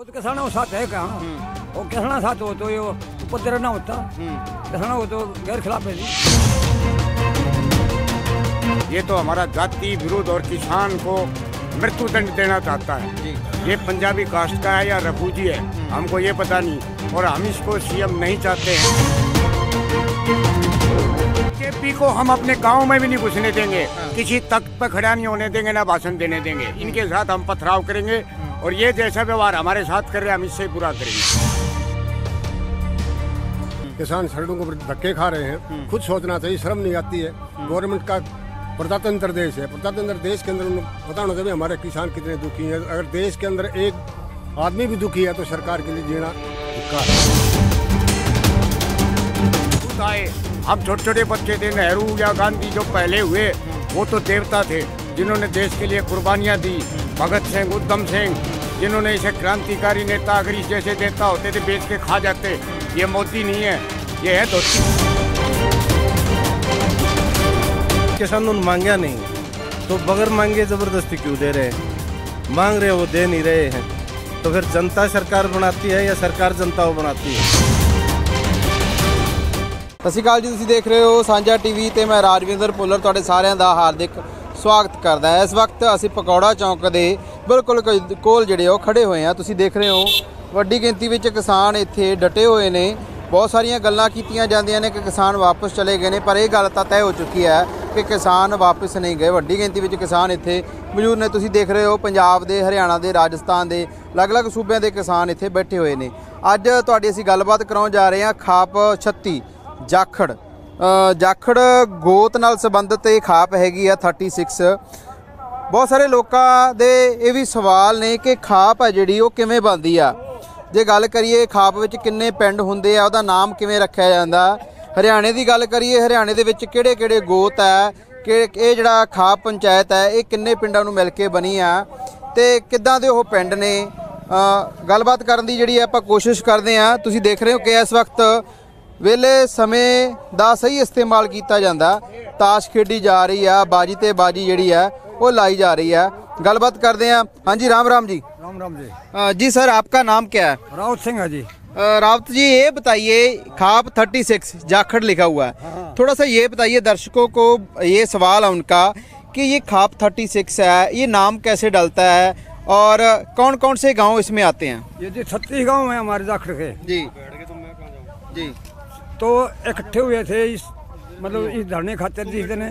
वो तो किसानों साथ है कहाँ वो किसाना साथ हो तो ये ना होता। किसानों को तो गैर खिलाफ है ये तो हमारा जाति विरोध और किसान को मृत्यु दंड देना चाहता है। ये पंजाबी कास्ट का है या रफूजी है? हमको ये पता नहीं और हम इसको सीएम नहीं चाहते हैं। बीजेपी को हम अपने गाँव में भी नहीं घुसने देंगे। किसी तख्त पर खड़ा नहीं होने देंगे ना भाषण देने देंगे। इनके साथ हम पथराव करेंगे। और ये जैसा व्यवहार हमारे साथ कर रहे हैं हम इससे बुरा करेंगे। किसान सड़कों को धक्के खा रहे हैं। खुद सोचना चाहिए शर्म नहीं आती है। गवर्नमेंट का प्रजातंत्र देश है। प्रजातंत्र देश के अंदर उन्हें पता होना चाहिए हमारे किसान कितने दुखी हैं। अगर देश के अंदर एक आदमी भी दुखी है तो सरकार के लिए जीना धिक्कार आए। हम छोटे छोटे बच्चे थे नेहरू या गांधी जो पहले हुए वो तो देवता थे जिन्होंने देश के लिए कुर्बानियाँ दी। भगत सिंह उद्धम सिंह जिन्होंने इसे क्रांतिकारी नेता अगर इस जैसे नेता होते थे बेच के खा जाते ये मोदी नहीं है ये है धोती किसानों ने मांगा नहीं तो बगैर मांगे जबरदस्ती क्यों दे रहे हैं मांग रहे हो वो दे नहीं रहे हैं तो फिर जनता सरकार बनाती है या सरकार जनता को बनाती है ਸਤਿ ਸ਼੍ਰੀ ਅਕਾਲ ਜੀ ਤੁਸੀਂ ਦੇਖ ਰਹੇ ਹੋ ਸਾਂਝਾ ਟੀਵੀ ਤੇ ਮੈਂ ਰਾਜਵਿੰਦਰ ਭੁੱਲਰ ਤੁਹਾਡੇ ਸਾਰਿਆਂ ਦਾ ਹਾਰਦਿਕ ਸਵਾਗਤ ਕਰਦਾ ਹਾਂ ਇਸ ਵਕਤ ਅਸੀਂ ਪਕੌੜਾ ਚੌਂਕ ਦੇ ਬਿਲਕੁਲ ਕੋਲ ਜਿਹੜੇ ਉਹ ਖੜੇ ਹੋਏ ਆ। ਤੁਸੀਂ ਦੇਖ ਰਹੇ ਹੋ, ਵੱਡੀ ਗਿਣਤੀ ਵਿੱਚ ਕਿਸਾਨ ਇੱਥੇ ਡਟੇ ਹੋਏ ਨੇ। ਬਹੁਤ ਸਾਰੀਆਂ ਗੱਲਾਂ ਕੀਤੀਆਂ ਜਾਂਦੀਆਂ ਨੇ ਕਿ ਕਿਸਾਨ ਵਾਪਸ ਚਲੇ ਗਏ ਨੇ, ਪਰ ਇਹ ਗੱਲ ਤਾਂ ਤੈਅ ਹੋ ਚੁੱਕੀ ਹੈ ਕਿ ਕਿਸਾਨ ਵਾਪਸ ਨਹੀਂ ਗਏ। ਵੱਡੀ ਗਿਣਤੀ ਵਿੱਚ ਕਿਸਾਨ ਇੱਥੇ ਮੌਜੂਦ ਨੇ। ਤੁਸੀਂ ਦੇਖ ਰਹੇ ਹੋ, ਪੰਜਾਬ ਦੇ, ਹਰਿਆਣਾ ਦੇ, ਰਾਜਸਥਾਨ ਦੇ, ਅਲੱਗ-ਅਲੱਗ ਸੂਬਿਆਂ ਦੇ ਕਿਸਾਨ ਇੱਥੇ ਬੈਠੇ ਹੋਏ ਨੇ। ਅੱਜ ਤੁਹਾਡੀ ਅਸੀਂ ਗੱਲਬਾਤ ਕਰਾਉਣ ਜਾ ਰਹੇ ਹਾਂ ਖਾਪ 36 ਜਾਖੜ। ਜਾਖੜ ਗੋਤ ਨਾਲ ਸੰਬੰਧਿਤ ਇਹ ਖਾਪ ਹੈਗੀ ਆ 36 ਬਹੁਤ ਸਾਰੇ ਲੋਕਾਂ ਦੇ ਇਹ ਵੀ ਸਵਾਲ ਨੇ ਕਿ ਖਾਪ ਹੈ ਜਿਹੜੀ, ਉਹ ਕਿਵੇਂ ਬਣਦੀ ਆ? ਜੇ ਗੱਲ ਕਰੀਏ ਖਾਪ ਵਿੱਚ ਕਿੰਨੇ ਪਿੰਡ ਹੁੰਦੇ ਆ, ਉਹਦਾ ਨਾਮ ਕਿਵੇਂ ਰੱਖਿਆ ਜਾਂਦਾ? ਹਰਿਆਣੇ ਦੀ ਗੱਲ ਕਰੀਏ, ਹਰਿਆਣੇ ਦੇ ਵਿੱਚ ਕਿਹੜੇ ਕਿਹੜੇ ਗੋਤ ਹੈ? ਕਿ ਇਹ ਜਿਹੜਾ ਖਾਪ ਪੰਚਾਇਤ ਹੈ, ਇਹ ਕਿੰਨੇ ਪਿੰਡਾਂ ਨੂੰ ਮਿਲ ਕੇ ਬਣੀ ਆ? ਤੇ ਕਿੱਦਾਂ ਦੇ ਉਹ ਪਿੰਡ ਨੇ? ਗੱਲਬਾਤ ਕਰਨ ਦੀ ਜਿਹੜੀ ਆਪਾਂ ਕੋਸ਼ਿਸ਼ ਕਰਦੇ ਆ, ਤੁਸੀਂ ਦੇਖ ਰਹੇ ਹੋ ਕਿ ਇਸ ਵਕਤ ਵੇਲੇ ਸਮੇਂ ਦਾ ਸਹੀ ਇਸਤੇਮਾਲ ਕੀਤਾ ਜਾਂਦਾ। ਤਾਸ਼ ਖੇਡੀ ਜਾ ਰਹੀ ਆ, ਬਾਜੀ ਤੇ ਬਾਜੀ ਜਿਹੜੀ ਆ वो लाई जा रही है। गलबात करते हैं। हाँ जी राम राम जी। राम राम जी। आ, जी सर आपका नाम क्या है? रावत सिंह है जी। रावत जी ये बताइए खाप 36 जाखड़ लिखा हुआ है। हाँ। थोड़ा सा ये बताइए दर्शकों को ये सवाल है उनका कि ये खाप 36 है ये नाम कैसे डलता है और कौन कौन से गाँव इसमें आते हैं? ये जी छत्तीस गाँव है हमारे जाखड़ के। जी जी। तो इकट्ठे हुए थे इस मतलब इस धरने खातिर जिस दिन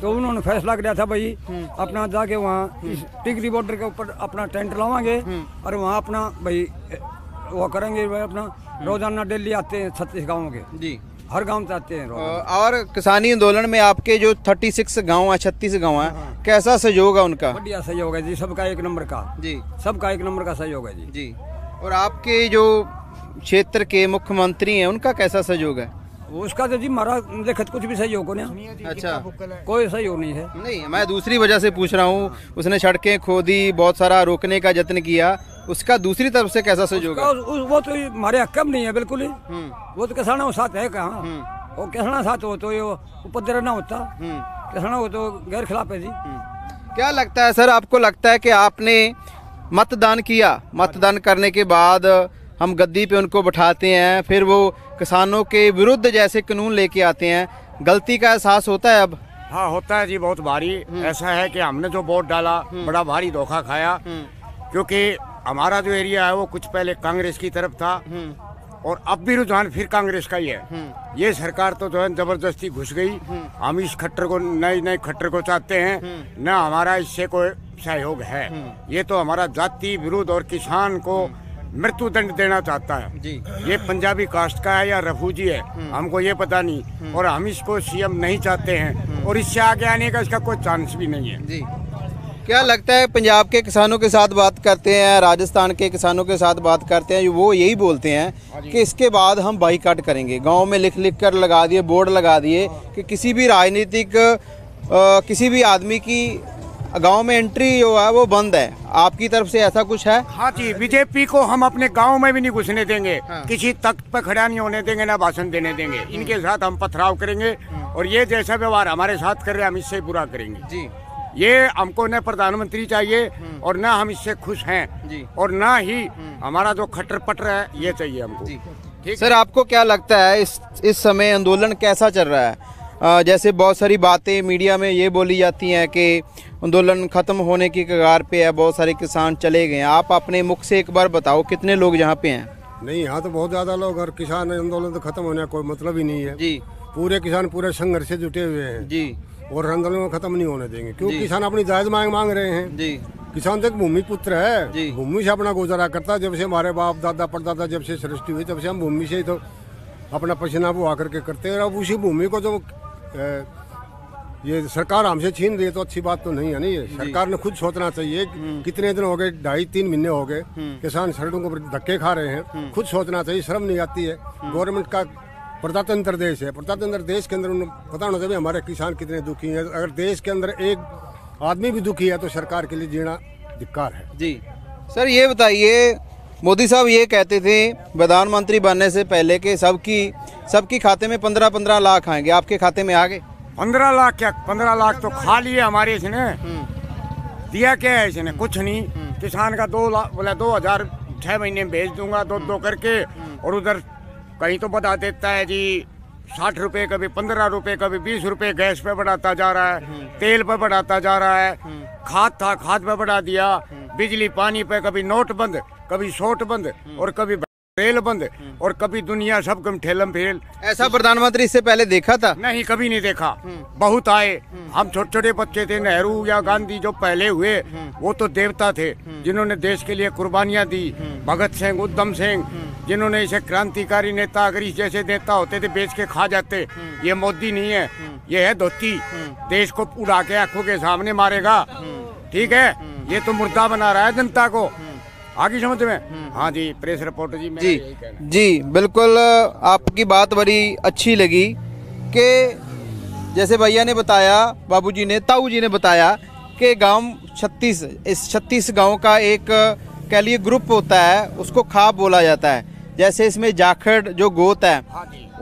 तो उन्होंने फैसला किया था भाई अपना जाके वहाँ इस टिकरी बॉर्डर के ऊपर अपना टेंट लगाएँगे और वहाँ अपना भाई वो करेंगे भाई अपना रोज़ाना डेली आते हैं छत्तीस गाँव के। जी। हर गाँव से आते हैं और किसानी आंदोलन में आपके जो 36 गाँव है 36 गाँव है। कैसा सहयोग है उनका? बढ़िया सहयोग है जी सबका एक नंबर का। जी। सबका एक नंबर का सहयोग है जी। जी। और आपके जो क्षेत्र के मुख्यमंत्री हैं उनका कैसा सहयोग है? उसका तो जी हमारा देखत कुछ भी सहयोग को नहीं अच्छा। कोई सहयोग नहीं है। नहीं मैं दूसरी वजह से पूछ रहा हूँ उसने सड़कें खोदी बहुत सारा रोकने का यत्न किया उसका दूसरी तरफ़ से कैसा सहयोग है? वो तो हमारे हक में नहीं है बिल्कुल ही। हम्म, वो तो किसानों साथ है कहाँ। वो किसाना साथ हो तो ये उपद्रव ना होता। हम्म, किसानों को तो गैर खिलाफ है जी। हम्म। क्या लगता है सर आपको लगता है कि आपने मतदान किया? मतदान करने के बाद हम गद्दी पे उनको बैठाते हैं फिर वो किसानों के विरुद्ध जैसे कानून लेके आते हैं गलती का एहसास होता है अब? हाँ होता है जी बहुत भारी। ऐसा है कि हमने जो वोट डाला बड़ा भारी धोखा खाया। क्योंकि हमारा जो एरिया है वो कुछ पहले कांग्रेस की तरफ़ था। और अब भी रुझान फिर कांग्रेस का ही है। ये सरकार तो जो है ज़बरदस्ती घुस गई। हम इस खट्टर को नए नए खट्टर को चाहते हैं। न हमारा इससे कोई सहयोग है। ये तो हमारा जाति विरोध और किसान को मृत्यु दंड देना चाहता है। जी। ये पंजाबी कास्ट का है या रफूजी है? हमको ये पता नहीं। और हम इसको सीएम नहीं चाहते हैं। और इससे आगे आने का इसका कोई चांस भी नहीं है। जी। क्या लगता है पंजाब के किसानों के साथ बात करते हैं राजस्थान के किसानों के साथ बात करते हैं? वो यही बोलते हैं कि इसके बाद हम बाईकाट करेंगे। गाँव में लिख लिख कर लगा दिए बोर्ड लगा दिए कि किसी भी राजनीतिक किसी भी आदमी की गाँव में एंट्री जो है वो बंद है। आपकी तरफ़ से ऐसा कुछ है? हाँ जी बीजेपी को हम अपने गाँव में भी नहीं घुसने देंगे। हाँ। किसी तख्त पर खड़ा नहीं होने देंगे ना भाषण देने देंगे। इनके साथ हम पथराव करेंगे और ये जैसा व्यवहार हमारे साथ कर रहे हैं हम इससे बुरा करेंगे। जी। ये हमको न प्रधानमंत्री चाहिए और न हम इससे खुश हैं जी। और न ही हमारा जो खटर पटर है ये चाहिए हमको। सर आपको क्या लगता है इस इस समय आंदोलन कैसा चल रहा है? जैसे बहुत सारी बातें मीडिया में ये बोली जाती हैं कि आंदोलन खत्म होने की कगार पे है बहुत सारे किसान चले गए आप अपने मुख से एक बार बताओ कितने लोग यहाँ पे हैं? नहीं यहाँ तो बहुत ज़्यादा लोग और किसान आंदोलन तो खत्म होने का कोई मतलब ही नहीं है। जी। पूरे किसान पूरे संघर्ष से जुटे हुए हैं। जी। और आंदोलन को खत्म नहीं होने देंगे। क्योंकि किसान अपनी जायज़ मांग मांग रहे हैं। जी। किसान तो एक भूमि पुत्र है। भूमि से अपना गुजारा करता है जब से हमारे बाप दादा परदादा जब से सृष्टि हुई तब से हम भूमि से ही तो अपना पसीना बुहा करके करते हैं। और अब उसी भूमि को जो ये सरकार हमसे छीन रही है तो अच्छी बात तो नहीं है नहीं ये। सरकार ने खुद सोचना चाहिए कितने दिन हो गए ढाई तीन महीने हो गए किसान सड़कों को धक्के खा रहे हैं। खुद सोचना चाहिए शर्म नहीं आती है। गवर्नमेंट का प्रजातंत्र देश है। प्रजातंत्र देश के अंदर उन्हें पता होना चाहिए हमारे किसान कितने दुखी हैं। अगर देश के अंदर एक आदमी भी दुखी है तो सरकार के लिए जीना धिक्कार है। जी। सर ये बताइए मोदी साहब ये कहते थे प्रधानमंत्री बनने से पहले के सबकी सबकी खाते में पंद्रह पंद्रह लाख आएँगे। आपके खाते में आ गए? पंद्रह लाख क्या? पंद्रह लाख तो खा लिए हमारे इसने। दिया क्या है इसने? कुछ नहीं। किसान का दो लाख बोला दो हज़ार छह महीने में भेज दूँगा दो दो करके। और उधर कहीं तो बता देता है जी साठ रुपए कभी पंद्रह रुपए कभी बीस रुपए गैस पे बढ़ाता जा रहा है तेल पे बढ़ाता जा रहा है। खाद था खाद पे बढ़ा दिया। बिजली पानी पे कभी नोट बंद। कभी शोट बंद और कभी रेल बंद और कभी दुनिया सब कम ठेलम फेल। ऐसा प्रधानमंत्री इससे पहले देखा था? नहीं कभी नहीं देखा। बहुत आए। हम छोटे छोटे बच्चे थे नेहरू या गांधी जो पहले हुए वो तो देवता थे जिन्होंने देश के लिए कुर्बानियाँ दी। भगत सिंह उद्धम सिंह जिन्होंने इसे क्रांतिकारी नेता अगर इस जैसे नेता होते थे बेच के खा जाते। ये मोदी नहीं है। ये है धोती देश को उड़ा के आँखों के सामने मारेगा। ठीक है? ये तो मुर्दा बना रहा है जनता को। आगे समझ में हाँ जी प्रेस रिपोर्ट जी जी। है। जी बिल्कुल आपकी बात बड़ी अच्छी लगी कि जैसे भैया ने बताया बाबूजी ने ताऊ जी ने बताया कि गाँव छत्तीस इस छत्तीस गाँव का एक कह लिए ग्रुप होता है उसको खाब बोला जाता है। जैसे इसमें जाखड़ जो गोत है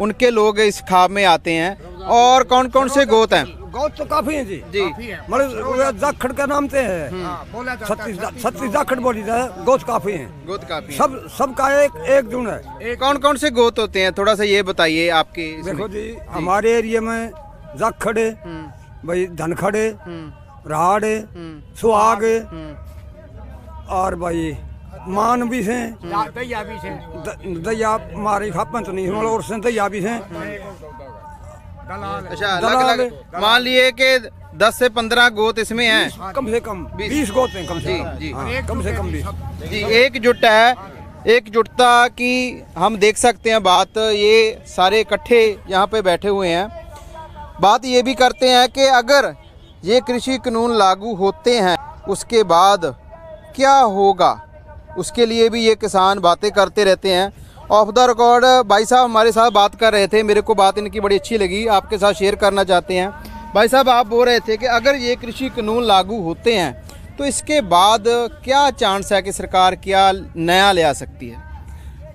उनके लोग इस खाब में आते हैं। और कौन कौन से गोत हैं? गौत तो काफ़ी है जी। जी। मतलब जाखड़ का नाम से है। है। छत्तीस छत्तीस जाखड़ बोली जाए गौत काफ़ी है। गोत काफ़ी सब सबका एक एक जुन है। कौन कौन से गोत होते हैं? थोड़ा सा ये बताइए आपके देखो जी हमारे एरिया में जाखड़ भाई धनखड़ है राड़ है सुहाग और भाई मान भी हैं। दा- दैया भी से दैया मारी खापन तो नहीं और से दैया भी हैं। दलाल अच्छा अलग अलग मान लिए कि 10 से 15 गोत इसमें हैं। कम से कम बीस। बीस गोत हैं कम से जी, जी। हाँ, कम से कम बीस। जी एकजुट है एकजुटता की हम देख सकते हैं बात। ये सारे इकट्ठे यहाँ पे बैठे हुए हैं। बात ये भी करते हैं कि अगर ये कृषि कानून लागू होते हैं उसके बाद क्या होगा? उसके लिए भी ये किसान बातें करते रहते हैं। ऑफ़ द रिकॉर्ड भाई साहब हमारे साथ बात कर रहे थे। मेरे को बात इनकी बड़ी अच्छी लगी। आपके साथ शेयर करना चाहते हैं। भाई साहब आप बोल रहे थे कि अगर ये कृषि कानून लागू होते हैं तो इसके बाद क्या चांस है कि सरकार क्या नया ले आ सकती है?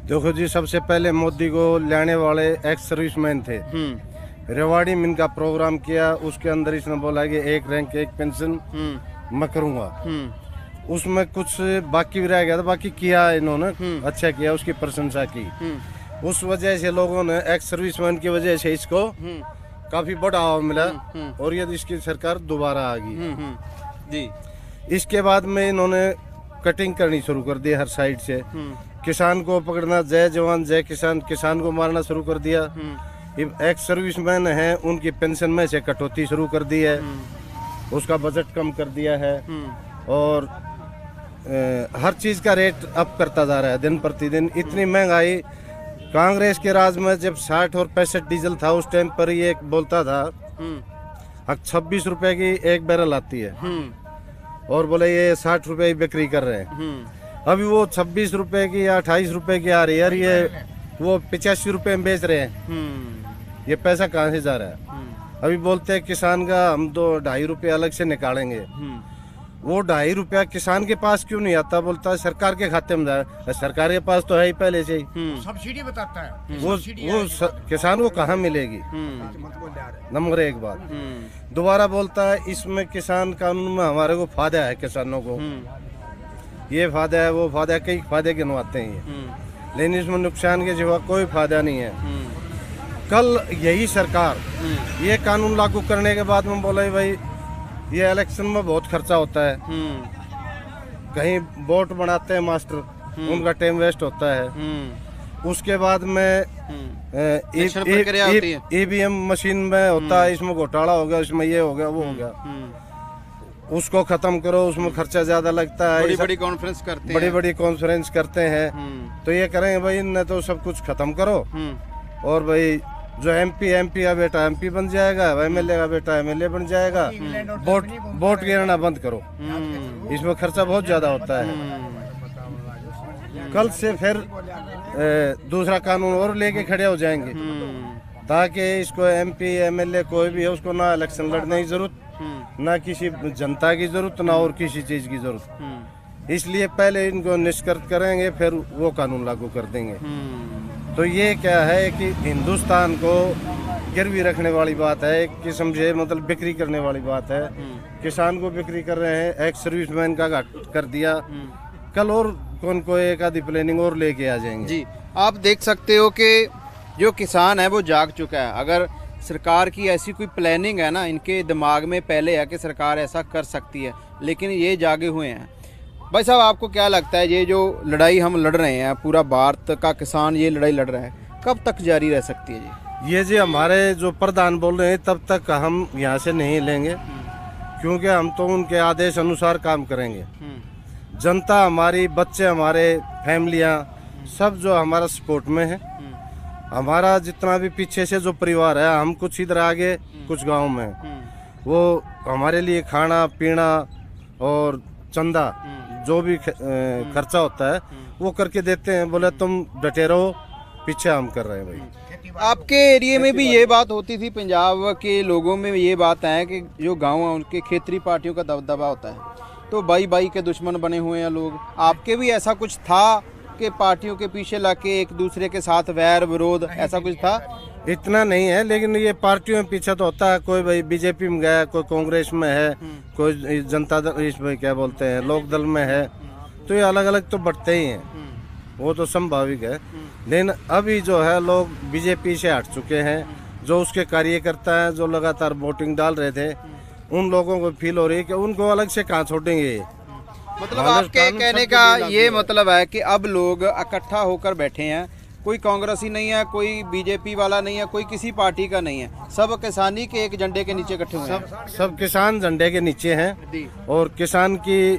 देखो जी सबसे पहले मोदी को लेने वाले एक्स सर्विसमैन थे रेवाड़ी में इनका प्रोग्राम किया उसके अंदर इसने बोला कि एक रैंक एक पेंशन मैं करूँगा। उसमें कुछ बाकी भी रह गया था बाकी किया इन्होंने अच्छा किया उसकी प्रशंसा की। उस वजह से लोगों ने एक्स सर्विसमैन की वजह से इसको काफ़ी बढ़ावा मिला और यदि इसकी सरकार दोबारा आ गई। जी। इसके बाद में इन्होंने कटिंग करनी शुरू कर दी हर साइड से। किसान को पकड़ना जय जवान जय किसान किसान को मारना शुरू कर दिया। एक्स सर्विसमैन है उनकी पेंशन में से कटौती शुरू कर दी है। उसका बजट कम कर दिया है। और हर चीज़ का रेट अप करता जा रहा है दिन प्रतिदिन। इतनी महँगाई कांग्रेस के राज में जब साठ और पैंसठ डीजल था उस टाइम पर ये बोलता था अब छब्बीस रुपए की एक बैरल आती है। और बोले ये साठ रुपए की बिक्री कर रहे हैं। अभी वो छब्बीस रुपए की या अट्ठाईस रुपए की आ रही है ये वो पचासी रुपए में बेच रहे हैं। ये पैसा कहाँ से जा रहा है? अभी बोलते हैं किसान का हम तो ढाई रुपए अलग से निकालेंगे। वो ढाई रुपया किसान के पास क्यों नहीं आता? बोलता सरकार के खाते में सरकार के पास तो है ही पहले से ही। सब्सिडी बताता है। वो वो स, किसान को कहाँ मिलेगी? नंबर एक बात। दोबारा बोलता है इसमें किसान कानून में हमारे को फ़ायदा है किसानों को। ये फ़ायदा है वो फ़ायदा है कई फ़ायदे गिनवाते हैं ये। लेकिन इसमें नुकसान के सिवा कोई फ़ायदा नहीं है। कल यही सरकार ये कानून लागू करने के बाद में बोला भाई ये इलेक्शन में बहुत खर्चा होता है। कहीं वोट बनाते हैं मास्टर उनका टाइम वेस्ट होता है। उसके बाद में। ईवीएम मशीन में होता है इसमें घोटाला हो गया इसमें ये हो गया वो हो गया। उसको खत्म करो उसमें खर्चा ज़्यादा लगता है बड़ी बड़ी कॉन्फ्रेंस करते बड़ी हैं। बड़ी कॉन्फ्रेंस करते हैं। हम्म, तो ये करेंगे भाई इनने तो सब कुछ खत्म करो। हम्म, और भाई जो एमपी एमपी का बेटा एमपी बन जाएगा एमएलए का बेटा एमएलए बन जाएगा, वोट वोट गिरना बंद करो। इसमें खर्चा बहुत ज़्यादा होता है। कल से फिर दूसरा कानून और लेके खड़े हो जाएँगे। ताकि इसको एमपी एमएलए कोई भी है, उसको ना इलेक्शन लड़ने की ज़रूरत, ना किसी जनता की ज़रूरत, ना और किसी चीज़ की ज़रूरत। इसलिए पहले इनको निष्कर्ष करेंगे, फिर वो कानून लागू कर देंगे। तो ये क्या है कि हिंदुस्तान को गिरवी रखने वाली बात है एक किस्म से मतलब बिक्री करने वाली बात है। किसान को बिक्री कर रहे हैं एक सर्विसमैन का घाट कर दिया। कल और कौन को एक आधी प्लानिंग और लेके आ जाएँगे। जी आप देख सकते हो कि जो किसान है वो जाग चुका है। अगर सरकार की ऐसी कोई प्लानिंग है ना इनके दिमाग में पहले है कि सरकार ऐसा कर सकती है लेकिन ये जागे हुए हैं। भाई साहब, आपको क्या लगता है, ये जो लड़ाई हम लड़ रहे हैं, पूरा भारत का किसान ये लड़ाई लड़ रहा है, कब तक जारी रह सकती है जी? ये जी हमारे जो प्रधान बोल रहे हैं, तब तक हम यहाँ से नहीं लेंगे, क्योंकि हम तो उनके आदेश अनुसार काम करेंगे। जनता हमारी, बच्चे हमारे, फैमिलियाँ, सब जो हमारा सपोर्ट में है। हमारा जितना भी पीछे से जो परिवार है, हम कुछ इधर आगे, कुछ गाँव में। वो हमारे लिए खाना, पीना और चंदा जो भी खर्चा होता है, वो करके देते हैं। बोले, तुम डटे रहो पीछे हम कर रहे हैं भाई। आपके एरिया में भी ये बात होती थी, पंजाब के लोगों में ये बात है कि जो गाँव है, उनके क्षेत्रीय पार्टियों का दबदबा होता है। तो बाई बाई के दुश्मन बने हुए हैं लोग। आपके भी ऐसा कुछ था कि पार्टियों के पीछे लाके एक दूसरे के साथ वैर, विरोध, ऐसा कुछ था? इतना नहीं है लेकिन ये पार्टियों में पीछे तो होता है। कोई भाई बीजेपी में गया कोई कांग्रेस में है कोई जनता दल इसमें क्या बोलते हैं लोक दल में है तो ये अलग अलग तो बढ़ते ही हैं। वो तो संभाविक है। लेकिन अभी जो है लोग बीजेपी से हट चुके हैं। जो उसके कार्यकर्ता हैं जो लगातार वोटिंग डाल रहे थे उन लोगों को फील हो रही है कि उनको अलग से कहाँ छोड़ेंगे मतलब आपके कहने का ये मतलब है कि अब लोग इकट्ठा होकर बैठे हैं कोई कांग्रेसी नहीं है कोई बीजेपी वाला नहीं है कोई किसी पार्टी का नहीं है। सब किसानी के एक झंडे के नीचे इकट्ठे हुए हैं। सब किसान झंडे के नीचे हैं और किसान की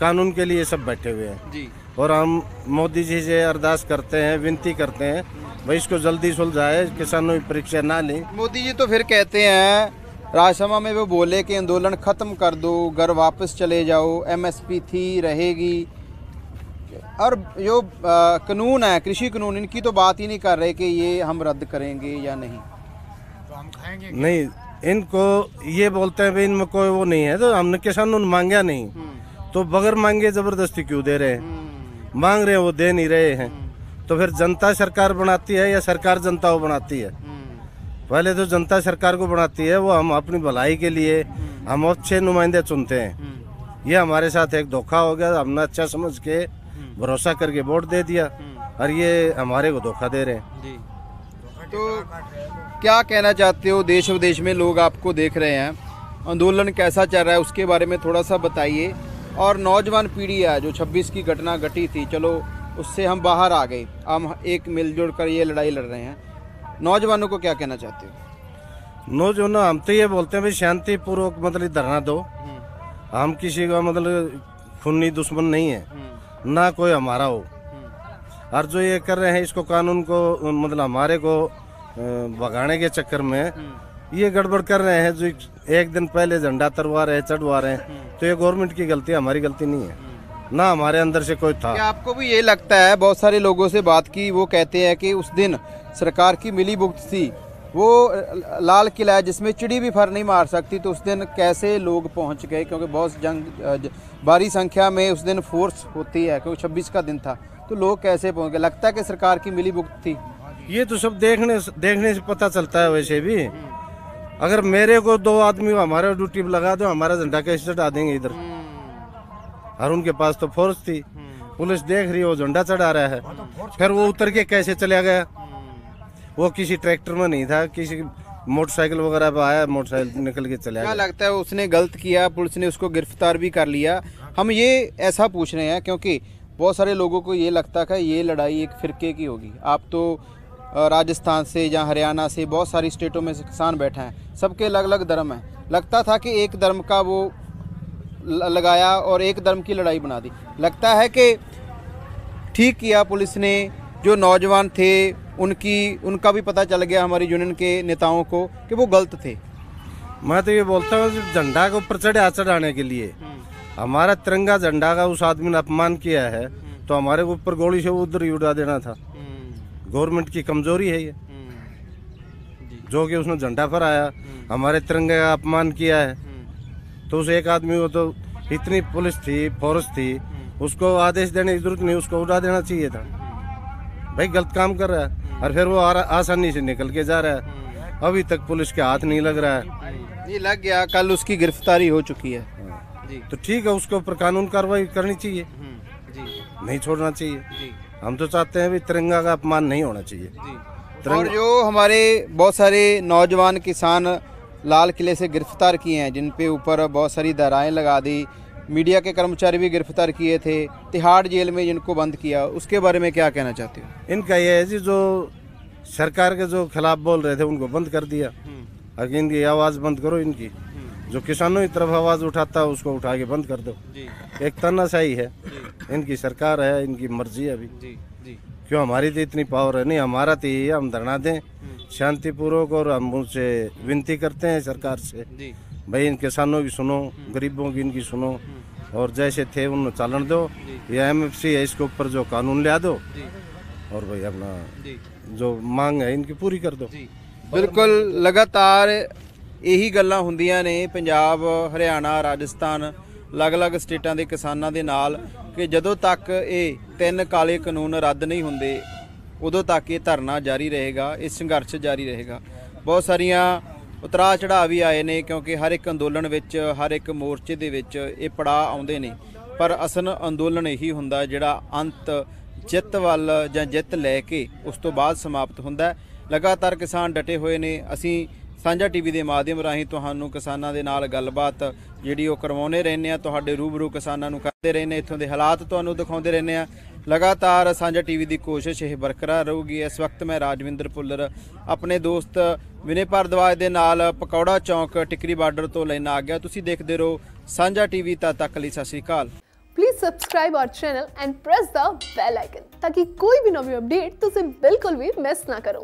कानून के लिए सब बैठे हुए हैं। और हम मोदी जी से अरदास करते हैं विनती करते हैं भाई इसको जल्दी सुलझाए किसानों की परीक्षा ना लें। मोदी जी तो फिर कहते हैं राज्यसभा में वो बोले कि आंदोलन खत्म कर दो घर वापस चले जाओ एमएसपी थी रहेगी। और जो कानून है कृषि कानून इनकी तो बात ही नहीं कर रहे कि ये हम रद्द करेंगे या नहीं। तो हम खाएँगे नहीं इनको ये बोलते हैं भाई इनमें कोई वो नहीं है। तो हमने किसान मांगा नहीं। तो बगैर मांगे ज़बरदस्ती क्यों दे रहे हैं? मांग रहे हैं वो दे नहीं रहे हैं। तो फिर जनता सरकार बनाती है या सरकार जनता को बनाती है? पहले तो जनता सरकार को बनाती है वो हम अपनी भलाई के लिए हम अच्छे नुमाइंदे चुनते हैं। ये हमारे साथ एक धोखा हो गया हमने अच्छा समझ के भरोसा करके वोट दे दिया और ये हमारे को धोखा दे रहे हैं। जी। तो क्या कहना चाहते हो? देश विदेश में लोग आपको देख रहे हैं। आंदोलन कैसा चल रहा है उसके बारे में थोड़ा सा बताइए। और नौजवान पीढ़ी है जो 26 की घटना घटी थी चलो उससे हम बाहर आ गए। हम एक मिलजुल कर ये लड़ाई लड़ रहे हैं। नौजवानों को क्या कहना चाहते हो? नौजवान हम तो ये बोलते हैं भाई शांति पूर्वक मतलब धरना दो। हम किसी का मतलब खूनी दुश्मन नहीं है। ना कोई हमारा हो। और जो ये कर रहे हैं इसको कानून को मतलब हमारे को भगाने के चक्कर में ये गड़बड़ कर रहे हैं। जो एक दिन पहले झंडा तरवा रहे हैं चढ़वा रहे हैं तो ये गवर्नमेंट की गलती है हमारी गलती नहीं है। ना हमारे अंदर से कोई था। क्या आपको भी ये लगता है बहुत सारे लोगों से बात की वो कहते हैं कि उस दिन सरकार की मिली भुगत थी वो लाल किला है जिसमें चिड़ी भी फर नहीं मार सकती तो उस दिन कैसे लोग पहुँच गए? क्योंकि बहुत जंग भारी संख्या में उस दिन फोर्स होती है क्योंकि 26 का दिन था। तो लोग कैसे पहुँच गए? लगता है कि सरकार की मिली भुगत थी। ये तो सब देखने देखने से पता चलता है वैसे भी। अगर मेरे को दो आदमी हमारे ड्यूटी लगा दो हमारा झंडा कैसे चढ़ा देंगे इधर? और उनके पास तो फोर्स थी। पुलिस देख रही है वो झंडा चढ़ा रहा है। फिर वो उतर के कैसे चला गया वो किसी ट्रैक्टर में नहीं था किसी मोटरसाइकिल वगैरह पे आया मोटरसाइकिल निकल के चला क्या लगता है उसने गलत किया पुलिस ने उसको गिरफ़्तार भी कर लिया? हम ये ऐसा पूछ रहे हैं क्योंकि बहुत सारे लोगों को ये लगता है ये लड़ाई एक फिरके की होगी। आप तो राजस्थान से या हरियाणा से बहुत सारी स्टेटों में से किसान बैठे हैं। सबके अलग अलग धर्म हैं। लगता था कि एक धर्म का वो लगाया और एक धर्म की लड़ाई बना दी। लगता है कि ठीक किया पुलिस ने जो नौजवान थे, उनकी, उनका भी पता चल गया हमारी यूनियन के नेताओं को कि वो गलत थे। मैं तो ये बोलता हूँ झंडा के ऊपर चढ़ा चढ़ाने के लिए। हमारा तिरंगा झंडा का उस आदमी ने अपमान किया है तो हमारे ऊपर गोली से उधर ही उड़ा देना था। गवर्नमेंट की कमज़ोरी है ये। जो कि उसने झंडा फहराया, हमारे तिरंगे का अपमान किया है। तो उस एक आदमी को तो इतनी पुलिस थी, फोर्स थी, उसको आदेश देने की ज़रूरत नहीं, उसको उड़ा देना चाहिए था। भाई गलत काम कर रहा है। और फिर वो आसानी से निकल के जा रहा है। अभी तक पुलिस के हाथ नहीं लग रहा है। ये लग गया। कल उसकी गिरफ्तारी हो चुकी है। जी। तो ठीक है उसके ऊपर कानून कार्रवाई करनी चाहिए। जी। नहीं छोड़ना चाहिए। जी। हम तो चाहते हैं भी तिरंगा का अपमान नहीं होना चाहिए। जी। और जो हमारे बहुत सारे नौजवान किसान लाल किले से गिरफ़्तार किए हैं जिन पे ऊपर बहुत सारी धाराएँ लगा दी मीडिया के कर्मचारी भी गिरफ़्तार किए थे तिहाड़ जेल में जिनको बंद किया उसके बारे में क्या कहना चाहते हो? इनका ये है जी जो सरकार के जो खिलाफ बोल रहे थे उनको बंद कर दिया। अगर इनकी आवाज़ बंद करो इनकी। जो किसानों की तरफ़ आवाज़ उठाता है उसको उठा के बंद कर दो। एक तानाशाही है। इनकी सरकार है इनकी मर्ज़ी है अभी। जी जी। क्यों हमारी तो इतनी पावर है? नहीं हमारा तो यही है हम धरना दें। शांतिपूर्वक और हम उनसे विनती करते हैं सरकार से। जी। भाई इन किसानों की सुनो गरीबों की इनकी सुनो और जैसे थे उन चालन दो या एम है इसके ऊपर जो कानून लिया दो जी और भाई अपना जी जो मांग है इनकी पूरी कर दो ਬਿਲਕੁਲ ਲਗਾਤਾਰ ਇਹੀ ਗੱਲਾਂ ਹੁੰਦੀਆਂ ਨੇ ਪੰਜਾਬ ਹਰਿਆਣਾ ਰਾਜਸਥਾਨ ਅਲੱਗ-ਅਲੱਗ ਸਟੇਟਾਂ ਦੇ ਕਿਸਾਨਾਂ ਦੇ ਨਾਲ ਕਿ ਜਦੋਂ ਤੱਕ ਇਹ ਤਿੰਨ ਕਾਲੇ ਕਾਨੂੰਨ ਰੱਦ ਨਹੀਂ ਹੁੰਦੇ ਉਦੋਂ ਤੱਕ ਇਹ ਧਰਨਾ ਜਾਰੀ ਰਹੇਗਾ ਇਹ ਸੰਘਰਸ਼ ਜਾਰੀ ਰਹੇਗਾ ਬਹੁਤ ਸਾਰੀਆਂ ਉਤਰਾਅ ਚੜਾਅ ਵੀ ਆਏ ਨੇ ਕਿਉਂਕਿ ਹਰ ਇੱਕ ਅੰਦੋਲਨ ਵਿੱਚ, ਹਰ ਇੱਕ ਮੋਰਚੇ ਦੇ ਵਿੱਚ ਇਹ ਪੜਾਅ ਆਉਂਦੇ ਨੇ। ਪਰ ਅਸਲ ਅੰਦੋਲਨ ਇਹੀ ਹੁੰਦਾ ਜਿਹੜਾ ਅੰਤ ਜਿੱਤ ਵੱਲ ਜਾਂ ਜਿੱਤ ਲੈ ਕੇ ਉਸ ਤੋਂ ਬਾਅਦ ਸਮਾਪਤ ਹੁੰਦਾ ਲਗਾਤਾਰ ਕਿਸਾਨ ਡਟੇ ਹੋਏ ਨੇ। ਅਸੀਂ ਸਾਂਝਾ ਟੀਵੀ ਦੇ ਮਾਧਿਅਮ ਰਾਹੀਂ ਤੁਹਾਨੂੰ ਕਿਸਾਨਾਂ ਦੇ ਨਾਲ ਗੱਲਬਾਤ ਜਿਹੜੀ ਉਹ ਕਰਵਾਉਣੇ ਰਹਿੰਦੇ ਆ ਤੁਹਾਡੇ ਰੂਬਰੂ ਕਿਸਾਨਾਂ ਨੂੰ ਕਰਦੇ ਰਹਿੰਦੇ ਇੱਥੋਂ ਦੇ ਹਾਲਾਤ ਤੁਹਾਨੂੰ ਦਿਖਾਉਂਦੇ ਰਹਿੰਦੇ ਆ ਲਗਾਤਾਰ ਸਾਂਝਾ ਟੀਵੀ ਦੀ ਕੋਸ਼ਿਸ਼ ਇਹ ਬਰਕਰਾਰ ਰਹੂਗੀ ਇਸ ਵਕਤ ਮੈਂ ਰਾਜਵਿੰਦਰ ਭੁੱਲਰ ਆਪਣੇ ਦੋਸਤ ਵਿਨੇ ਭਾਰਦਵਾਜ ਦੇ ਨਾਲ ਪਕੌੜਾ ਚੌਂਕ ਟਿਕਰੀ ਬਾਰਡਰ ਤੋਂ ਲੈਣਾ ਆ ਗਿਆ ਤੁਸੀਂ ਦੇਖਦੇ ਰਹੋ ਸਾਂਝਾ ਟੀਵੀ ਤਦ ਤੱਕ ਲਈ ਸਤਿ ਸ਼੍ਰੀ ਅਕਾਲ please subscribe our channel and press the bell icon ताकि कोई भी नवी अपडेट तुझे बिल्कुल भी मिस ना करो